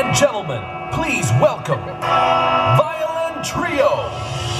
and gentlemen, please welcome Violin Trio.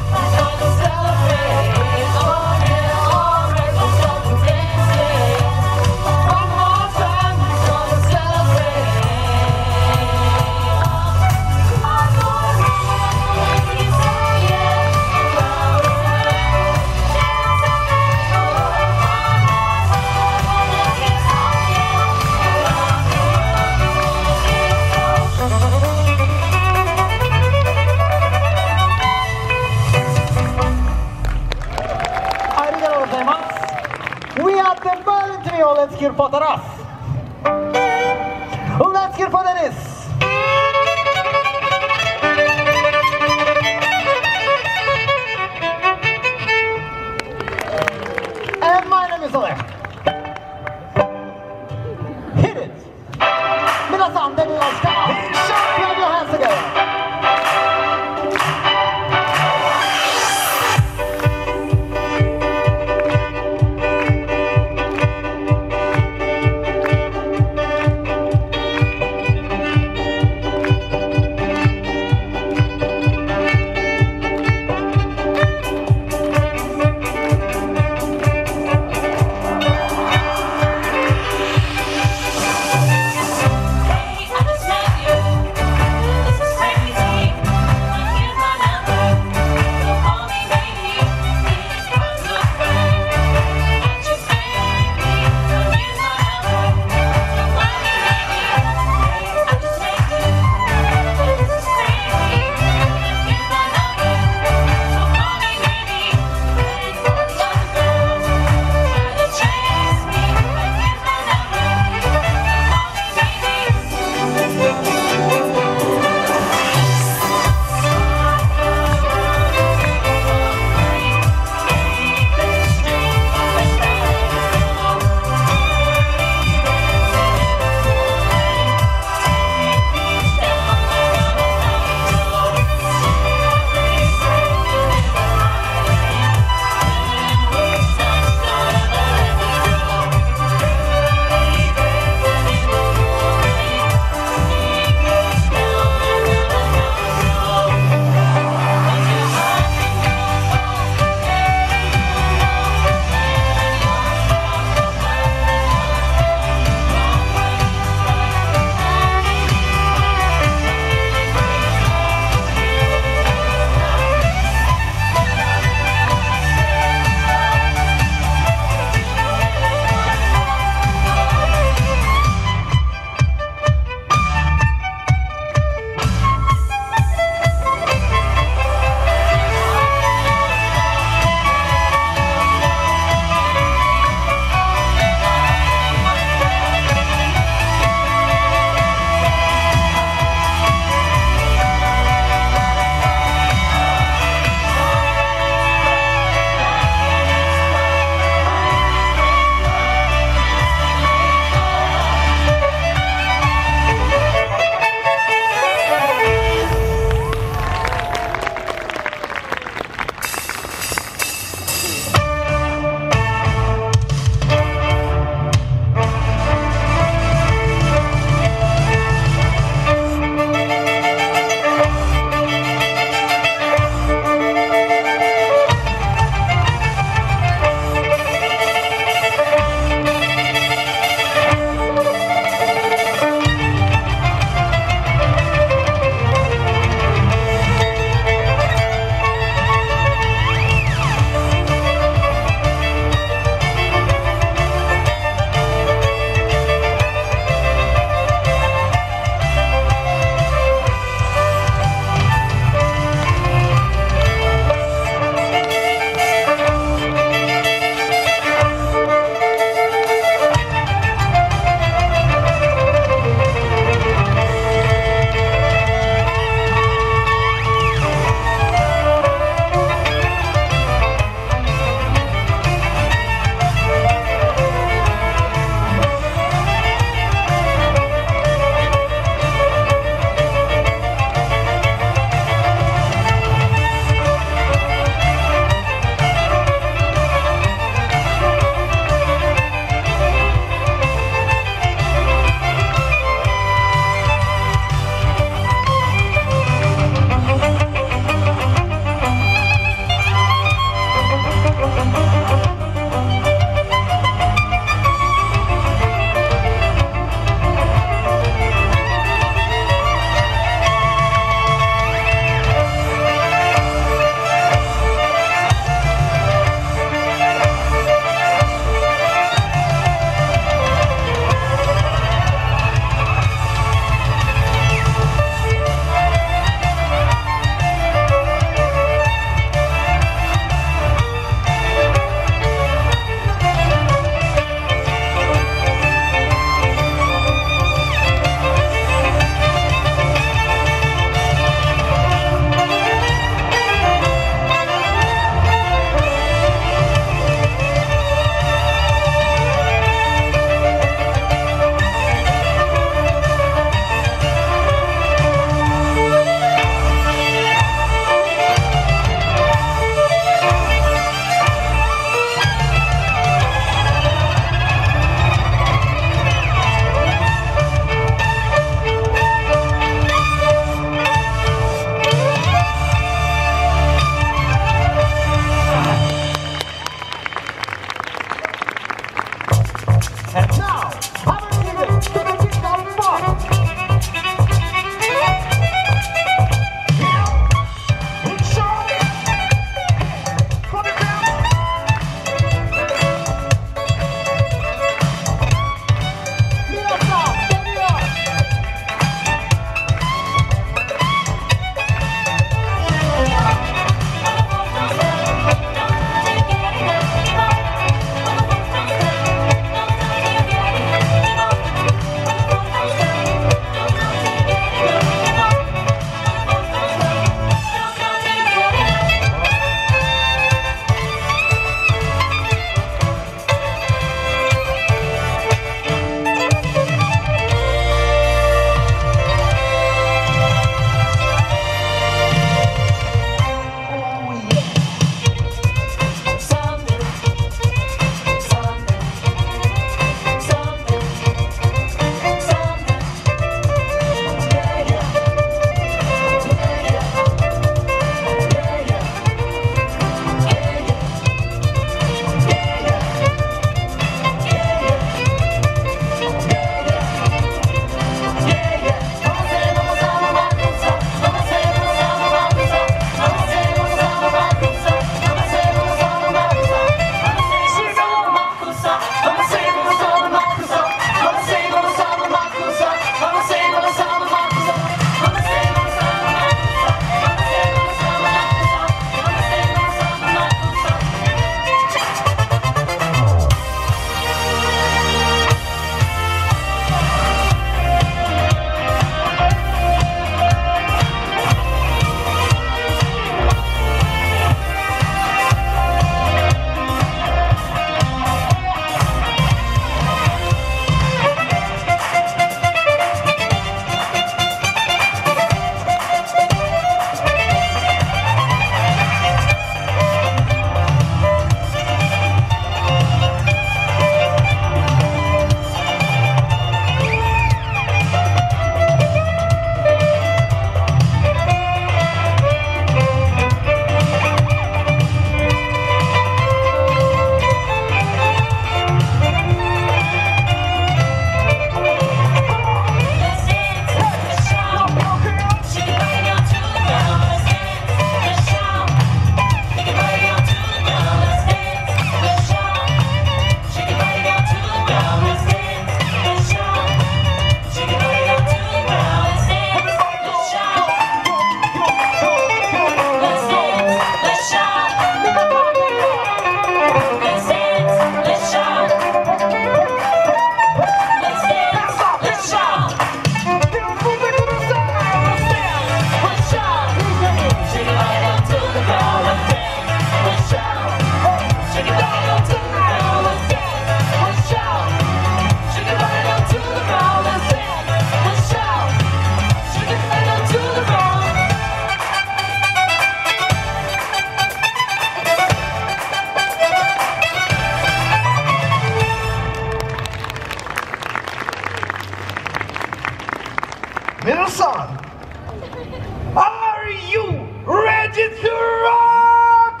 Are you ready to rock?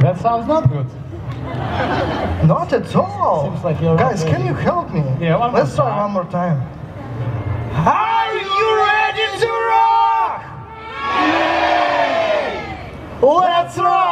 That sounds not good. Not at all. Seems like you're Guys, not can you help me? Yeah, one Let's try time. one more time. Are you ready to rock? Let's rock!